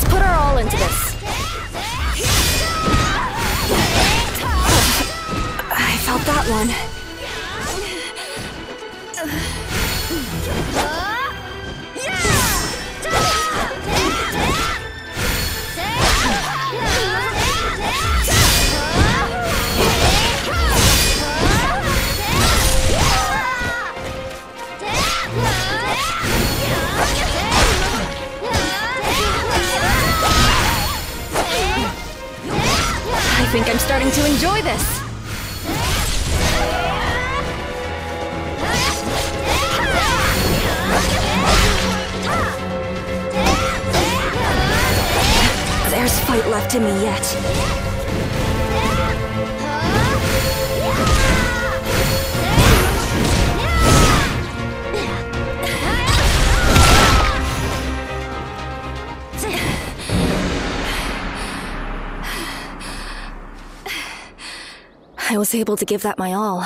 Let's put our all into this. I felt that one. Think I'm starting to enjoy this. There's fight left in me yet. I was able to give that my all.